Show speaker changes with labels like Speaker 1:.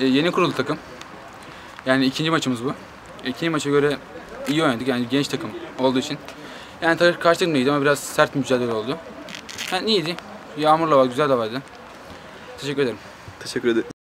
Speaker 1: e, yeni kuruldu takım. Yani ikinci maçımız bu. E, ikinci maça göre iyi oynadık yani genç takım olduğu için. Yani tabii karşı takım iyiydi ama biraz sert bir mücadele oldu. Yani iyiydi. Yağmurla var, güzel de vardı. Teşekkür ederim.
Speaker 2: Teşekkür ederim.